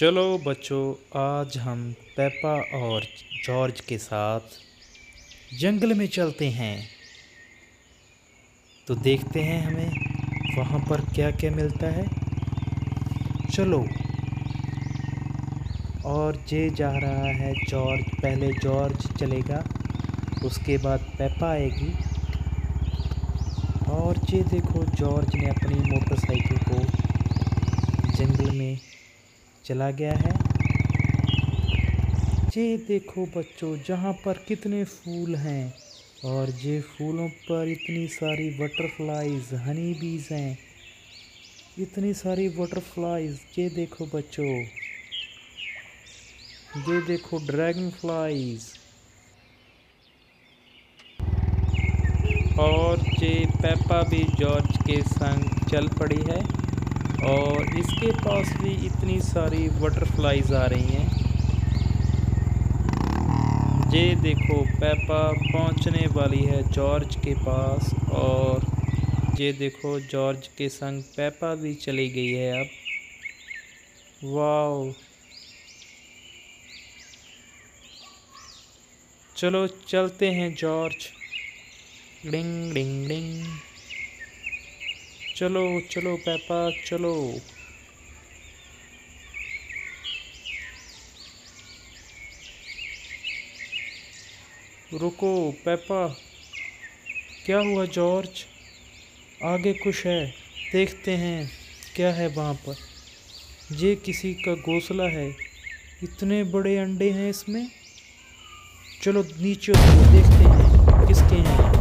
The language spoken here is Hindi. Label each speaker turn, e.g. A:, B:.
A: चलो बच्चों, आज हम पेपा और जॉर्ज के साथ जंगल में चलते हैं। तो देखते हैं हमें वहाँ पर क्या क्या मिलता है। चलो। और जे जा रहा है जॉर्ज, पहले जॉर्ज चलेगा, उसके बाद पेपा आएगी। और ये देखो, जॉर्ज ने अपनी मोटरसाइकिल को जंगल में चला गया है। ये देखो बच्चों, जहाँ पर कितने फूल हैं और ये फूलों पर इतनी सारी बटरफ्लाइज हनी बीज हैं। इतनी सारी बटरफ्लाइज, ये देखो बच्चों। ये देखो ड्रैगन फ्लाइज और ये पेपा भी जॉर्ज के संग चल पड़ी है। और इसके पास भी इतनी सारी बटरफ्लाइज आ रही हैं। ये देखो पेपा पहुँचने वाली है जॉर्ज के पास और ये देखो जॉर्ज के संग पेपा भी चली गई है अब। वाओ चलो, चलते हैं जॉर्ज डिंग डिंग डिंग चलो चलो पेपा, चलो। रुको पेपा। क्या हुआ जॉर्ज? आगे कुछ है, देखते हैं क्या है वहाँ पर। ये किसी का घोंसला है, इतने बड़े अंडे हैं इसमें। चलो नीचे देखते हैं किसके हैं।